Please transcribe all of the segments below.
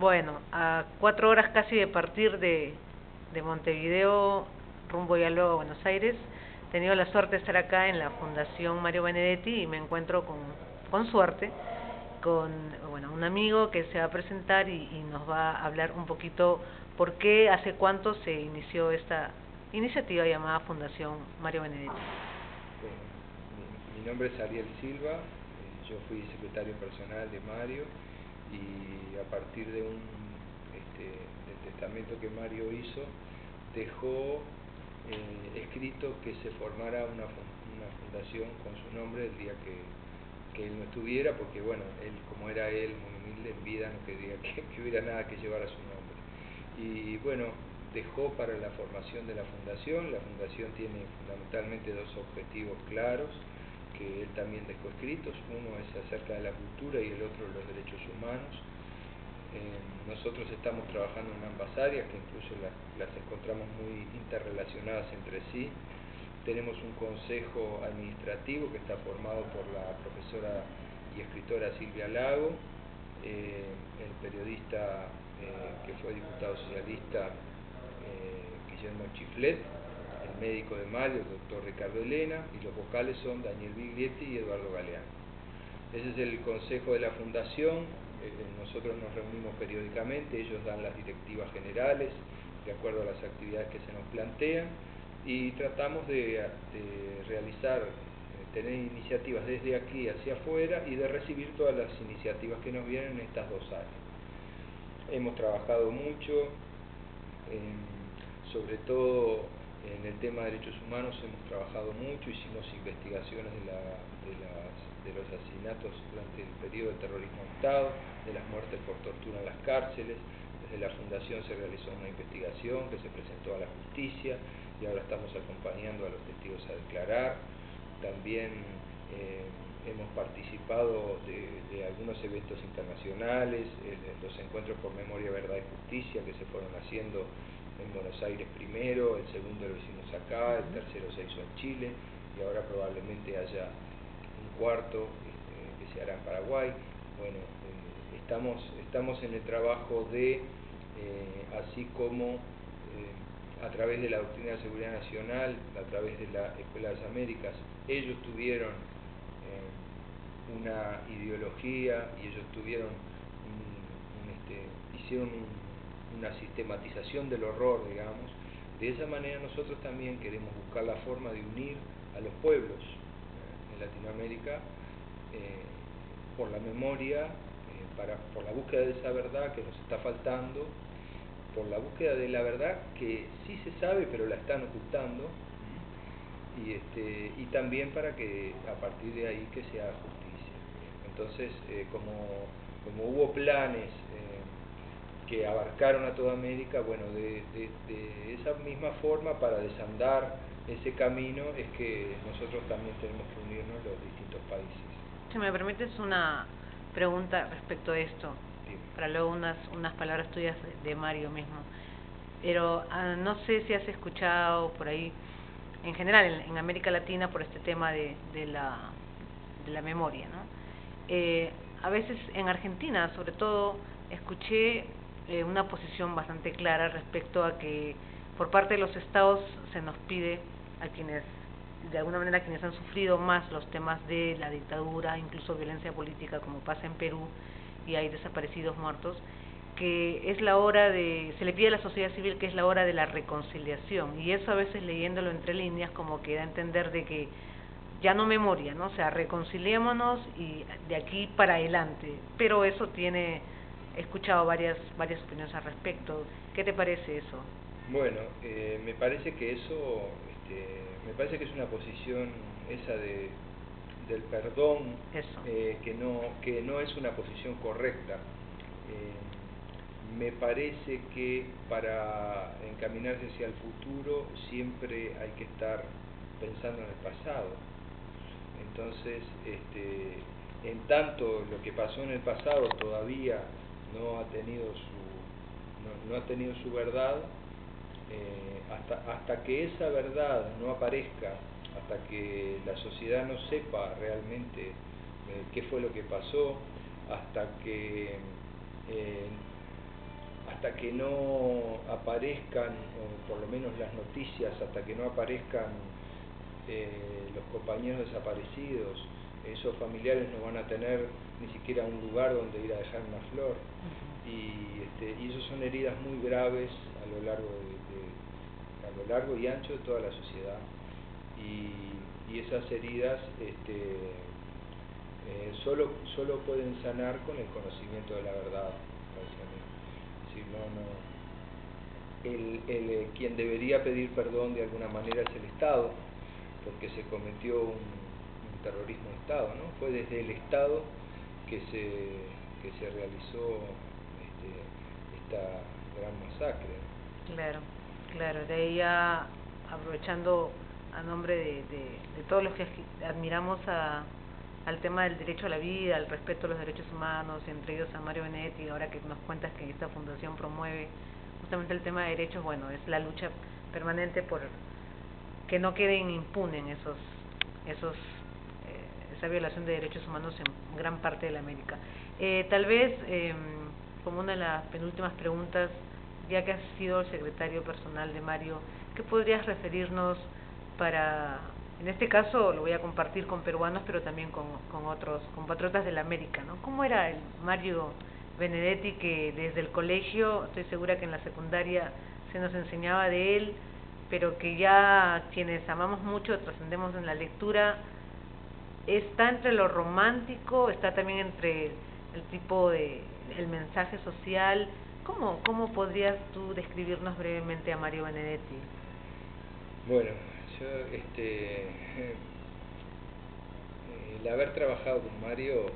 Bueno, a cuatro horas casi de partir de, de Montevideo, rumbo ya luego a Buenos Aires, he tenido la suerte de estar acá en la Fundación Mario Benedetti y me encuentro con, con suerte con bueno, un amigo que se va a presentar y, nos va a hablar un poquito por qué, hace cuánto se inició esta iniciativa llamada Fundación Mario Benedetti. mi, mi, nombre es Ariel Silva, eh, yo fui secretario personal de Mario y a partir de un este, del testamento que Mario hizo, dejó eh, escrito que se formara una, una fundación con su nombre el día que, que él no estuviera, porque bueno, él como era él, muy humilde en vida, no quería que, que hubiera nada que llevara su nombre. Y bueno, dejó para la formación de la fundación, la fundación tiene fundamentalmente dos objetivos claros, que él también dejó escritos, uno es acerca de la cultura y el otro los derechos humanos. Eh, nosotros estamos trabajando en ambas áreas, que incluso las, encontramos muy interrelacionadas entre sí, tenemos un consejo administrativo que está formado por la profesora y escritora Silvia Lago, eh, el periodista eh, que fue diputado socialista Guillermo Chiflet, médico de Mario, el doctor Ricardo Elena, y los vocales son Daniel Biglietti y Eduardo Galeano. Ese es el consejo de la fundación, eh, nosotros nos reunimos periódicamente, ellos dan las directivas generales de acuerdo a las actividades que se nos plantean, y tratamos de, de realizar, eh, tener iniciativas desde aquí hacia afuera y de recibir todas las iniciativas que nos vienen en estas dos áreas. Hemos trabajado mucho, eh, sobre todo en el tema de derechos humanos hemos trabajado mucho, hicimos investigaciones de, la, de, las, de los asesinatos durante el periodo de terrorismo de Estado, de las muertes por tortura en las cárceles, desde la Fundación se realizó una investigación que se presentó a la justicia, y ahora estamos acompañando a los testigos a declarar. También eh, hemos participado de, algunos eventos internacionales, los encuentros por memoria, verdad y justicia que se fueron haciendo en Buenos Aires primero, el segundo lo hicimos acá, el tercero se hizo en Chile y ahora probablemente haya un cuarto eh, que se hará en Paraguay. Bueno, eh, estamos, estamos en el trabajo de, eh, así como a través de la doctrina de seguridad nacional, a través de la Escuela de las Américas, ellos tuvieron eh, una ideología y ellos tuvieron un, un, este, hicieron un, una sistematización del horror, digamos. De esa manera nosotros también queremos buscar la forma de unir a los pueblos eh, Latinoamérica eh, por la memoria, eh, para, por la búsqueda de esa verdad que nos está faltando por la búsqueda de la verdad que sí se sabe pero la están ocultando y este y también para que a partir de ahí que sea justicia entonces eh, como como hubo planes que abarcaron a toda América bueno de, de, de, esa misma forma para desandar ese camino es que nosotros también tenemos que unirnos los distintos países si me permites una pregunta respecto a esto para luego unas, unas palabras tuyas de, Mario mismo. Pero uh, no sé si has escuchado por ahí, en general en, en América Latina, por este tema de, de, la, de la memoria. ¿no? Eh, a veces en Argentina, sobre todo, escuché eh, una posición bastante clara respecto a que por parte de los estados se nos pide a quienes de alguna manera quienes han sufrido más los temas de la dictadura, incluso violencia política como pasa en Perú, y hay desaparecidos muertos, que es la hora de, se le pide a la sociedad civil que es la hora de la reconciliación, y eso a veces leyéndolo entre líneas como que da a entender de que ya no memoria, ¿no? O sea, reconciliémonos y de aquí para adelante, pero eso tiene, he escuchado varias, varias opiniones al respecto, ¿qué te parece eso? Bueno, eh, me parece que eso, este, me parece que es una posición esa de del perdón, eh, que, no, que no es una posición correcta. Eh, me parece que para encaminarse hacia el futuro siempre hay que estar pensando en el pasado. Entonces, este, en tanto lo que pasó en el pasado todavía no ha tenido su, no, ha tenido su verdad, eh, hasta, hasta que esa verdad no aparezca hasta que la sociedad no sepa realmente eh, qué fue lo que pasó, hasta que eh, hasta que no aparezcan, o por lo menos las noticias, hasta que no aparezcan eh, los compañeros desaparecidos, esos familiares no van a tener ni siquiera un lugar donde ir a dejar una flor. Y, este, y eso son heridas muy graves a lo largo de, a lo largo y ancho de toda la sociedad. Y, esas heridas este, eh, solo, solo pueden sanar con el conocimiento de la verdad. Si no, no, el, el, eh, quien debería pedir perdón de alguna manera es el Estado, porque se cometió un, terrorismo de Estado, ¿no? Fue desde el Estado que se, que se realizó este, esta gran masacre. Claro, claro, de ahí ya aprovechando a nombre de, de, todos los que admiramos a, al tema del derecho a la vida, al respeto a los derechos humanos, entre ellos a Mario Benetti, ahora que nos cuentas que esta fundación promueve justamente el tema de derechos, bueno, es la lucha permanente por que no queden impunes esos, esos, esa violación de derechos humanos en gran parte de la América. Eh, tal vez, eh, como una de las penúltimas preguntas, ya que has sido el secretario personal de Mario, ¿qué podrías referirnos para, en este caso lo voy a compartir con peruanos, pero también con, con otros compatriotas de la América, ¿no? ¿Cómo era el Mario Benedetti que desde el colegio, estoy segura que en la secundaria se nos enseñaba de él, pero que ya quienes amamos mucho, trascendemos en la lectura, está entre lo romántico, está también entre el tipo de el mensaje social. ¿Cómo, cómo podrías tú describirnos brevemente a Mario Benedetti? Bueno, yo, este, el haber trabajado con Mario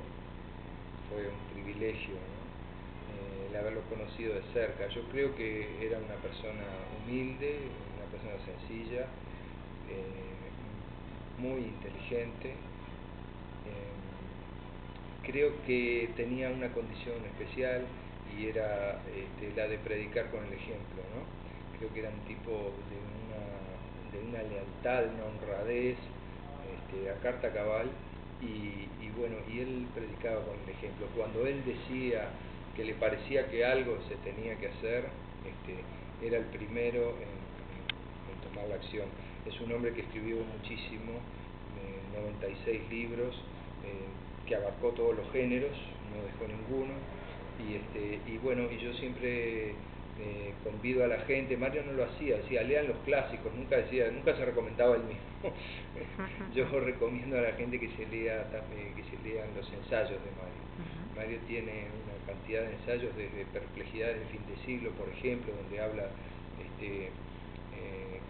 fue un privilegio, eh, el haberlo conocido de cerca. Yo creo que era una persona humilde, persona sencilla, eh, muy inteligente. Eh, creo que tenía una condición especial y era este, la de predicar con el ejemplo. ¿no? Creo que era un tipo de una, de una lealtad, una honradez este, a carta cabal y, y, bueno, y él predicaba con el ejemplo. Cuando él decía que le parecía que algo se tenía que hacer, este, era el primero en la acción. Es un hombre que escribió muchísimo, 96 eh, libros, eh, que abarcó todos los géneros, no dejó ninguno. Y, este, y bueno, y yo siempre eh, convido a la gente, Mario no lo hacía, decía, lean los clásicos, nunca decía, nunca se recomendaba el mismo. yo recomiendo a la gente que se lea que se lean los ensayos de Mario. Mario tiene una cantidad de ensayos desde Perplejidades del fin de siglo, por ejemplo, donde habla este,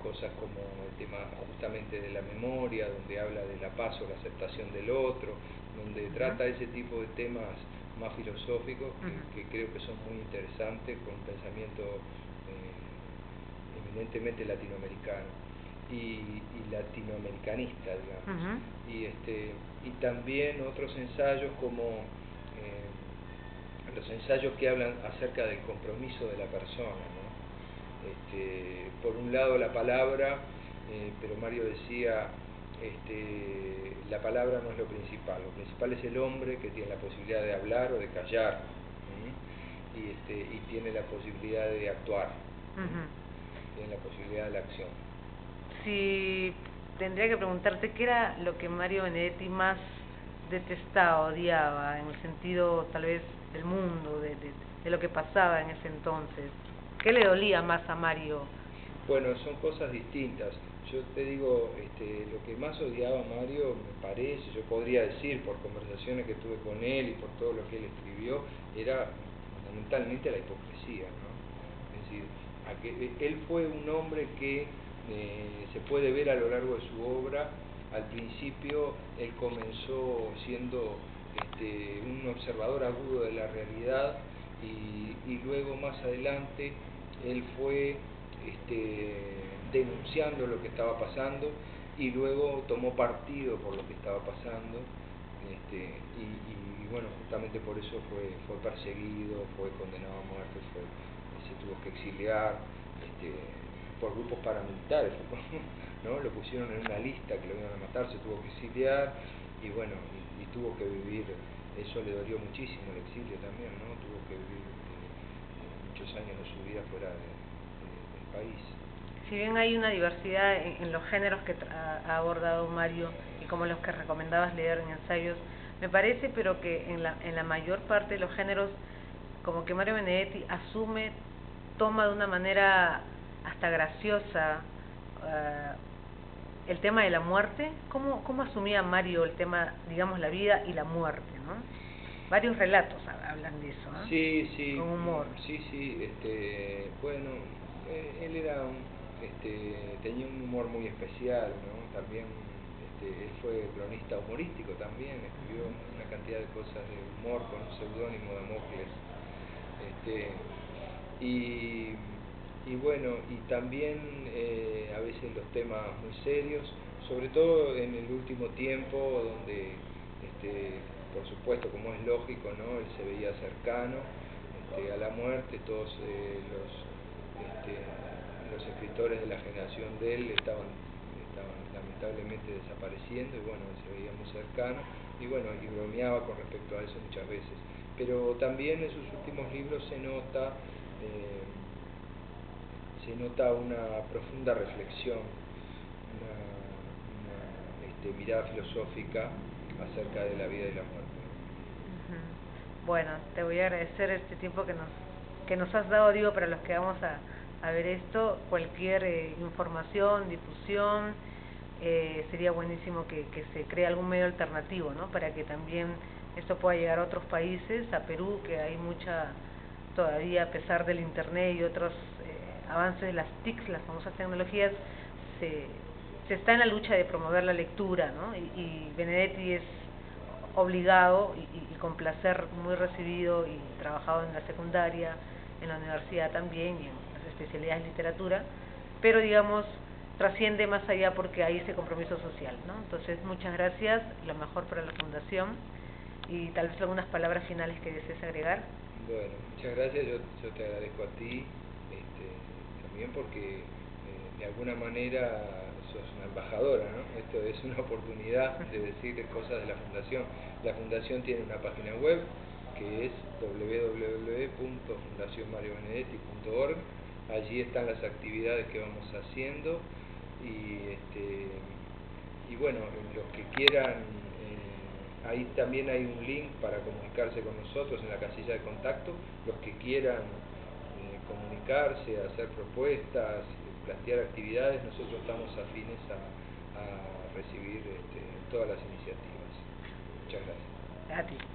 cosas como el tema justamente de la memoria, donde habla de la paz o la aceptación del otro, donde trata ese tipo de temas más filosóficos que, creo que son muy interesantes con un pensamiento eh, eminentemente latinoamericano y, latinoamericanista, digamos. y, este, y también otros ensayos como eh, los ensayos que hablan acerca del compromiso de la persona, ¿no? Este, por un lado la palabra, eh, pero Mario decía, este, la palabra no es lo principal, lo principal es el hombre que tiene la posibilidad de hablar o de callar, y, este, y tiene la posibilidad de actuar, tiene la posibilidad de la acción. Si tendría que preguntarte qué era lo que Mario Benedetti más detestaba, odiaba, en el sentido tal vez del mundo, de lo que pasaba en ese entonces. ¿Qué le dolía más a Mario? Bueno, son cosas distintas. Yo te digo, este, lo que más odiaba a Mario, me parece, yo podría decir por conversaciones que tuve con él y por todo lo que él escribió, era fundamentalmente la hipocresía. ¿no? Es decir, que, él fue un hombre que eh, se puede ver a lo largo de su obra. Al principio él comenzó siendo este, un observador agudo de la realidad y luego más adelante él fue este, denunciando lo que estaba pasando y luego tomó partido por lo que estaba pasando este, y, bueno, justamente por eso fue, fue perseguido, fue condenado a muerte, se tuvo que exiliar este, por grupos paramilitares, ¿no? lo pusieron en una lista que lo iban a matar, se tuvo que exiliar y bueno, y, tuvo que vivir, eso le dolió muchísimo el exilio también, ¿no? tuvo que vivir años de su vida fuera del país. Si bien hay una diversidad en, los géneros que ha abordado Mario y como los que recomendabas leer en ensayos, me parece pero que en la, en la mayor parte de los géneros como que Mario Benedetti asume, toma de una manera hasta graciosa eh, el tema de la muerte. ¿Cómo, ¿Cómo asumía Mario el tema, digamos, la vida y la muerte? ¿no? Varios relatos hablan de eso, ¿no? Sí, sí. Con humor. Sí, sí. Este, bueno, eh, él era este, tenía un humor muy especial, ¿no? También este, él fue cronista humorístico también, escribió una cantidad de cosas de humor con un seudónimo de Mocles. Este, y y bueno, y también eh, a veces los temas muy serios, sobre todo en el último tiempo donde, este, por supuesto, como es lógico, ¿no? él se veía cercano este, a la muerte, todos eh, los, este, los escritores de la generación de él estaban, estaban lamentablemente desapareciendo y bueno, él se veía muy cercano y bueno, y bromeaba con respecto a eso muchas veces. Pero también en sus últimos libros se nota eh, se nota una profunda reflexión, una, este, mirada filosófica acerca de la vida y la muerte. Bueno, te voy a agradecer este tiempo que nos, que nos has dado, digo, para los que vamos a, a ver esto, cualquier eh, información, difusión, eh, sería buenísimo que, que se cree algún medio alternativo, ¿no? Para que también esto pueda llegar a otros países, a Perú, que hay mucha, todavía a pesar del Internet y otros avance de las TICs, las famosas tecnologías, se, se está en la lucha de promover la lectura, ¿no? Y, Benedetti es obligado y, y, con placer muy recibido y trabajado en la secundaria, en la universidad también y en las especialidades de literatura, pero digamos trasciende más allá porque hay ese compromiso social, ¿no? Entonces muchas gracias, lo mejor para la fundación y tal vez algunas palabras finales que desees agregar. Bueno, muchas gracias, yo, te agradezco a ti también porque de alguna manera sos una embajadora, ¿no? Esto es una oportunidad de decir cosas de la Fundación. La Fundación tiene una página web que es www.fundacionmariobenedetti.org. Allí están las actividades que vamos haciendo y, este, y bueno, los que quieran, eh, ahí también hay un link para comunicarse con nosotros en la casilla de contacto. Los que quieran comunicarse, hacer propuestas, plantear actividades, nosotros estamos afines a, recibir este, todas las iniciativas. Muchas gracias.